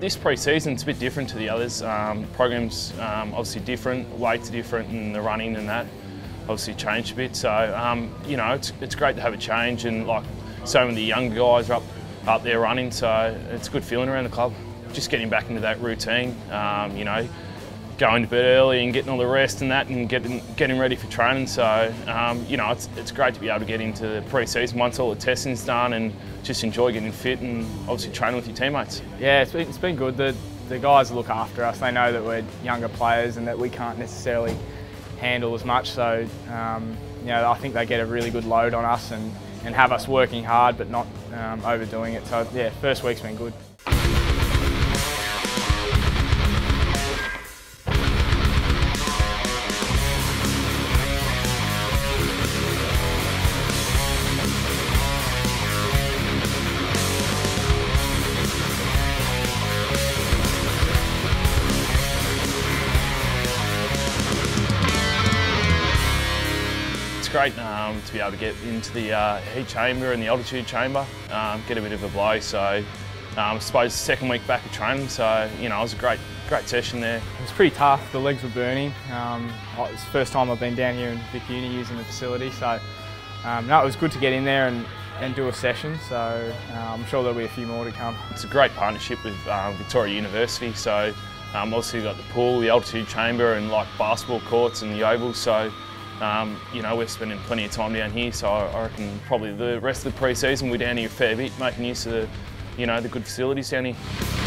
this pre-season it's a bit different to the others. Um, programs um, obviously different, weights are different, and the running and that obviously changed a bit. So um, you know it's, it's great to have a change, and like so many young guys are up up there running, so it's a good feeling around the club. Just getting back into that routine, um, you know, going to bed early and getting all the rest and that and getting getting ready for training. So, um, you know, it's, it's great to be able to get into the pre-season once all the testing's done and just enjoy getting fit and obviously training with your teammates. Yeah, it's been, it's been good. The, the guys look after us. They know that we're younger players and that we can't necessarily handle as much. So, um, you know, I think they get a really good load on us and, and have us working hard but not um, overdoing it. So, yeah, first week's been good. Great um, to be able to get into the uh, heat chamber and the altitude chamber, um, get a bit of a blow. So um, I suppose second week back of training, so you know it was a great great session there. It was pretty tough. The legs were burning. Um, it's the first time I've been down here in Vic Uni using the facility, so um, no, it was good to get in there and, and do a session. So uh, I'm sure there'll be a few more to come. It's a great partnership with um, Victoria University. So um, obviously we've got the pool, the altitude chamber, and like basketball courts and the oval. So um, you know, we're spending plenty of time down here, so I reckon probably the rest of the pre-season we're down here a fair bit, making use of the, you know, the good facilities down here.